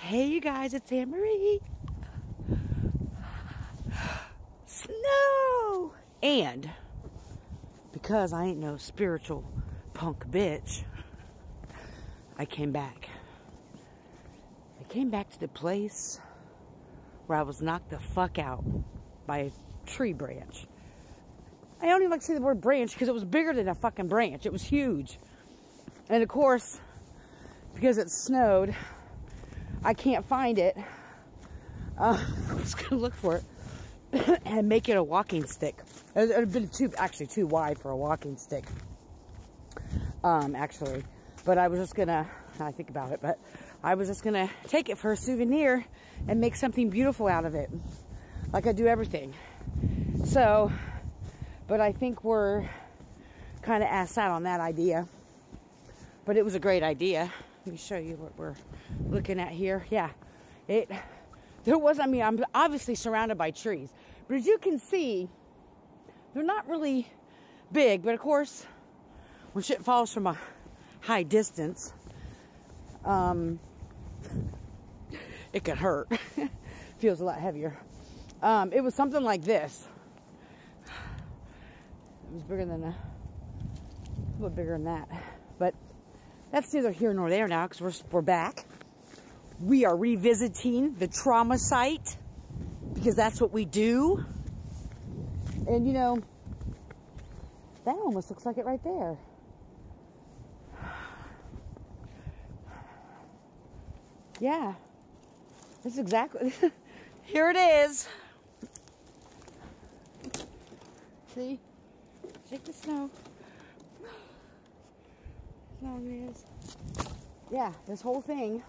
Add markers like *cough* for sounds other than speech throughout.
Hey, you guys, it's AnnMarie. Snow! And because I ain't no spiritual punk bitch, I came back. I came back to the place where I was knocked the fuck out by a tree branch. I don't even like to say the word branch because it was bigger than a fucking branch. It was huge. And of course, because it snowed, I can't find it. Uh, *laughs* I'm just gonna look for it *coughs* and make it a walking stick. It would have been too, actually too wide for a walking stick. Um, actually, but I was just gonna, I think about it, but I was just gonna take it for a souvenir and make something beautiful out of it. Like I do everything. So, but I think we're kind of ass out on that idea. But it was a great idea. Let me show you what we're looking at here. Yeah, it, there was, I mean, I'm obviously surrounded by trees. But as you can see, they're not really big. But of course, when shit falls from a high distance, um, it can hurt. *laughs* Feels a lot heavier. Um, it was something like this. It was bigger than a, a little bigger than that. But that's neither here nor there now because we're, we're back. We are revisiting the trauma site because that's what we do. And you know, that almost looks like it right there. Yeah, that's exactly, *laughs* here it is. See, shake the snow long is. Yeah, this whole thing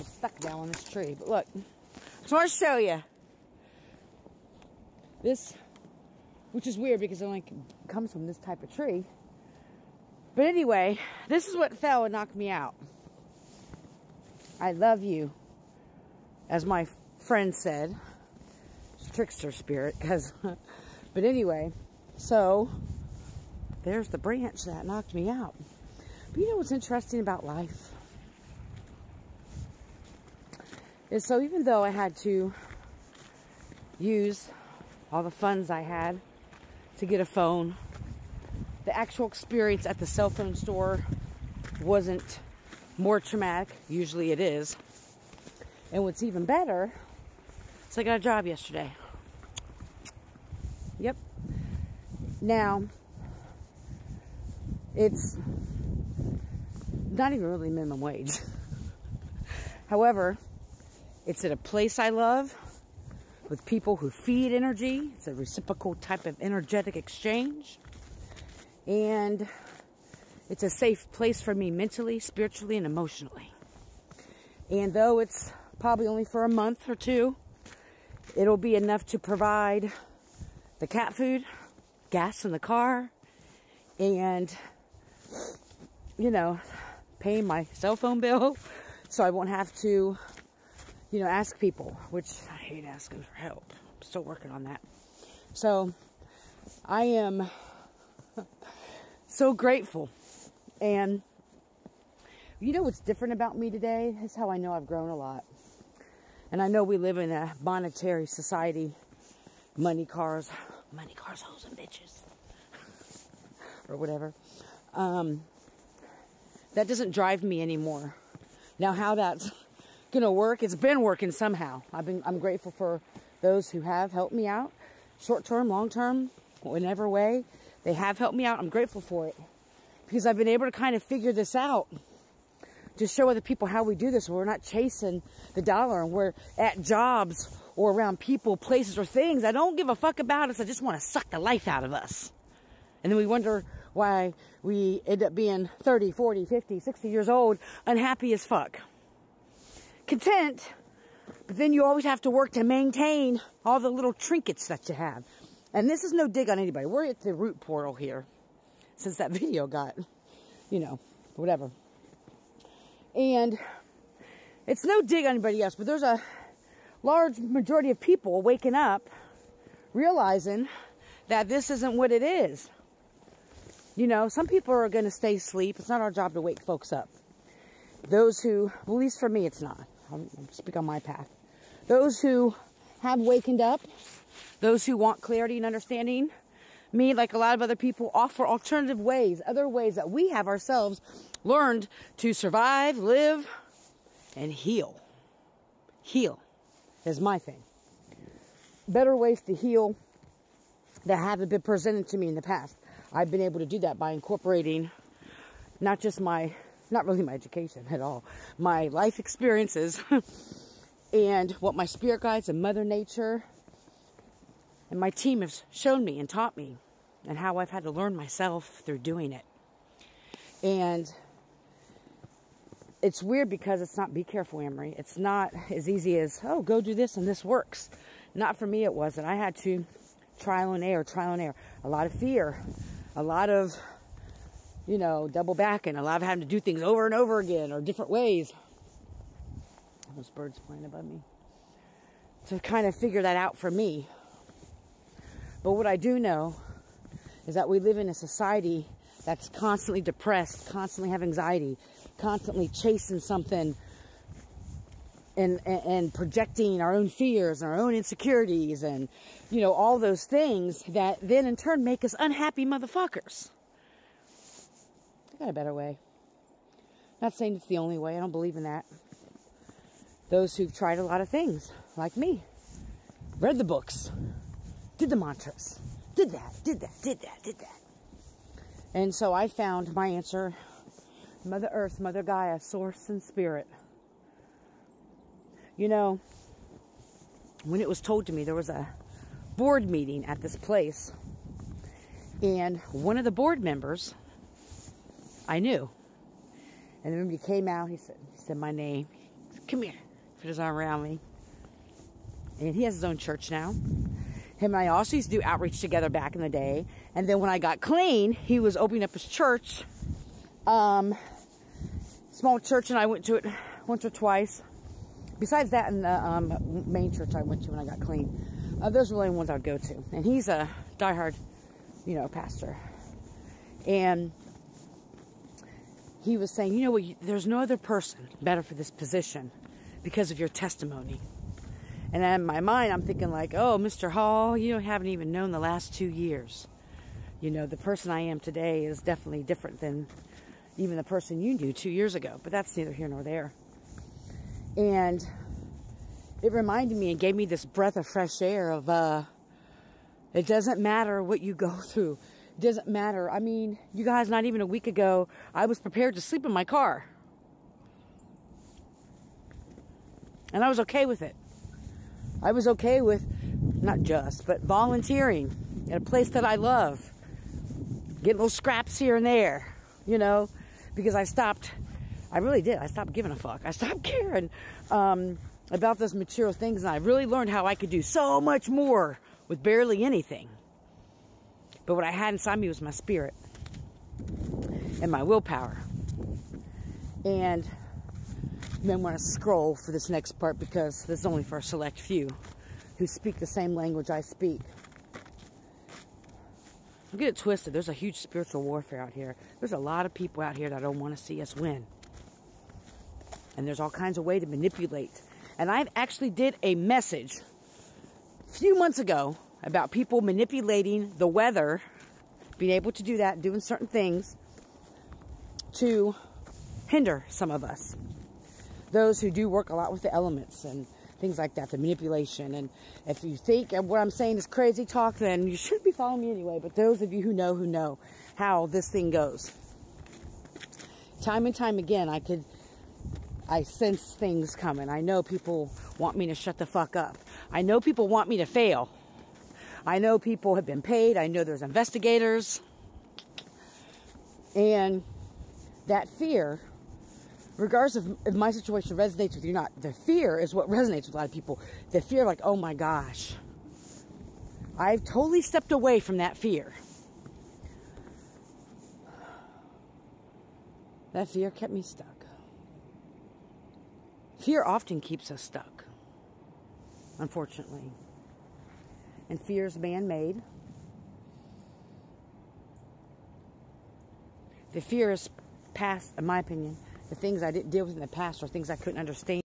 is stuck down on this tree. But look, I just want to show you. This, which is weird because it only comes from this type of tree. But anyway, this is what fell and knocked me out. I love you, as my friend said. Trickster spirit, because, *laughs* but anyway, so there's the branch that knocked me out. But you know what's interesting about life? Is so even though I had to use all the funds I had to get a phone, the actual experience at the cell phone store wasn't more traumatic. Usually it is. And what's even better is I got a job yesterday. Yep. Now, it's not even really minimum wage. *laughs* However, it's at a place I love with people who feed energy. It's a reciprocal type of energetic exchange. And it's a safe place for me mentally, spiritually, and emotionally. And though it's probably only for a month or two, it'll be enough to provide the cat food, gas in the car, and, you know, paying my cell phone bill *laughs* so I won't have to, you know, ask people, which I hate asking for help. I'm still working on that. So I am so grateful. And you know what's different about me today? Is how I know I've grown a lot. And I know we live in a monetary society. Money, cars, money, cars, hoes, and bitches. *laughs* or whatever. Um, that doesn't drive me anymore. Now, how that's gonna work, it's been working somehow. I've been, I'm grateful for those who have helped me out, short term, long term, whatever way. They have helped me out. I'm grateful for it because I've been able to kind of figure this out to show other people how we do this. We're not chasing the dollar and we're at jobs or around people, places, or things. I don't give a fuck about us. I just want to suck the life out of us. And then we wonder why we end up being 30, 40, 50, 60 years old, unhappy as fuck. Content, but then you always have to work to maintain all the little trinkets that you have. And this is no dig on anybody. We're at the root portal here since that *laughs* video got, you know, whatever. And it's no dig on anybody else, but there's a large majority of people waking up realizing that this isn't what it is. You know, some people are going to stay asleep. It's not our job to wake folks up. Those who, well, at least for me, it's not. I'll speak on my path. Those who have wakened up, those who want clarity and understanding, me, like a lot of other people, offer alternative ways, other ways that we have ourselves learned to survive, live, and heal. Heal is my thing. Better ways to heal that haven't been presented to me in the past. I've been able to do that by incorporating not just my, not really my education at all, my life experiences *laughs* and what my spirit guides and Mother Nature and my team have shown me and taught me and how I've had to learn myself through doing it. And it's weird because it's not be careful, Amory. It's not as easy as, oh, go do this and this works. Not for me, it wasn't. I had to trial and error, trial and error. A lot of fear, a lot of, you know, double backing, a lot of having to do things over and over again or different ways. Those birds flying above me. To kind of figure that out for me. But what I do know is that we live in a society that's constantly depressed, constantly have anxiety, constantly chasing something and, and, projecting our own fears and our own insecurities and, you know, all those things that then in turn make us unhappy motherfuckers. I got a better way. Not saying it's the only way. I don't believe in that. Those who've tried a lot of things, like me, read the books, did the mantras, did that, did that, did that, did that. And so I found my answer Mother Earth, Mother Gaia, Source and Spirit. You know, when it was told to me, there was a board meeting at this place, and one of the board members I knew. And then when he came out, he said, he said my name. Said, Come here. Put his arm around me. And he has his own church now. Him and I also used to do outreach together back in the day. And then when I got clean, he was opening up his church. Um, small church, and I went to it once or twice. Besides that, and the um, main church I went to when I got clean. Uh, those are the only ones I'd go to. And he's a diehard, you know, pastor. And he was saying, you know what, there's no other person better for this position because of your testimony. And in my mind, I'm thinking like, oh, Mr. Hall, you haven't even known the last two years. You know, the person I am today is definitely different than even the person you knew two years ago. But that's neither here nor there. And it reminded me and gave me this breath of fresh air of, uh, it doesn't matter what you go *laughs* through. It doesn't matter. I mean, you guys, not even a week ago, I was prepared to sleep in my car. And I was okay with it. I was okay with not just, but volunteering at a place that I love. Getting little scraps here and there, you know, because I stopped, I really did. I stopped giving a fuck. I stopped *laughs* caring um, about those material things, and I really learned how I could do so much more with barely anything. But what I had inside me was my spirit and my willpower. And may want to scroll for this next part because this is only for a select few who speak the same language I speak. Don't get it twisted. There's a huge spiritual warfare out here. There's a lot of people out here that don't want to see us win. And there's all kinds of way to manipulate. And I actually did a message a few months ago about people manipulating the weather, being able to do that, doing certain things to hinder some of us those who do work a lot with the elements and things like that, the manipulation. And if you think what I'm saying is crazy talk, then you shouldn't be following me anyway. But those of you who know, who know how this thing goes. Time and time again, I could, I sense things coming. I know people want me to shut the fuck up. I know people want me to fail. I know people have been paid. I know there's investigators. And that fear regardless of if my situation resonates with you or not, the fear is what resonates with a lot of people. The fear, like, oh my gosh, I've totally stepped away from that fear. That fear kept me stuck. Fear often keeps us stuck, unfortunately. And fear is man made. The fear is past, in my opinion, the things I didn't deal with in the past or things I couldn't understand.